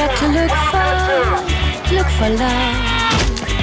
got to look for, look for love.